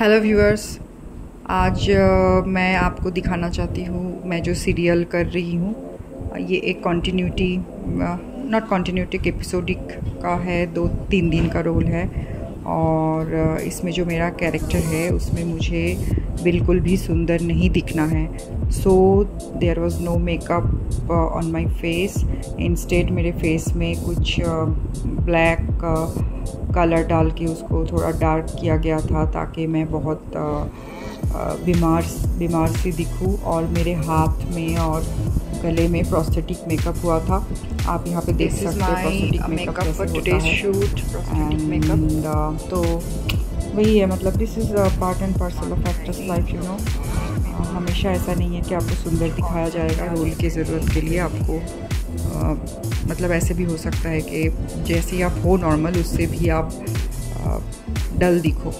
Hello viewers आज uh, मैं आपको दिखाना चाहती हूँ मैं जो सीरियल कर रही हूँ ये एक कॉन्टीन्यूटी नॉट कॉन्टीन्यूटी एपिसोडिक का है दो तीन दिन का रोल है। और uh, इसमें जो मेरा कैरेक्टर है उसमें मुझे बिल्कुल भी सुंदर नहीं दिखना है। So there was no makeup on my face in instead मेरे फेस में कुछ ब्लैक uh, कलर डाल के उसको थोड़ा डार्क किया गया था ताकि मैं बहुत बीमार बीमार सी दिखूँ और मेरे हाथ में और गले में प्रोस्थेटिक मेकअप हुआ था। आप यहाँ पे देख सकते हैं मेकअप है। शूट तो वही है मतलब this is part and parcel of actress life you know हमेशा ऐसा नहीं है कि आपको सुंदर दिखाया जाएगा रोल की ज़रूरत के लिए आपको आ, मतलब ऐसे भी हो सकता है कि जैसे आप हो नॉर्मल उससे भी आप डल दिखो।